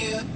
you.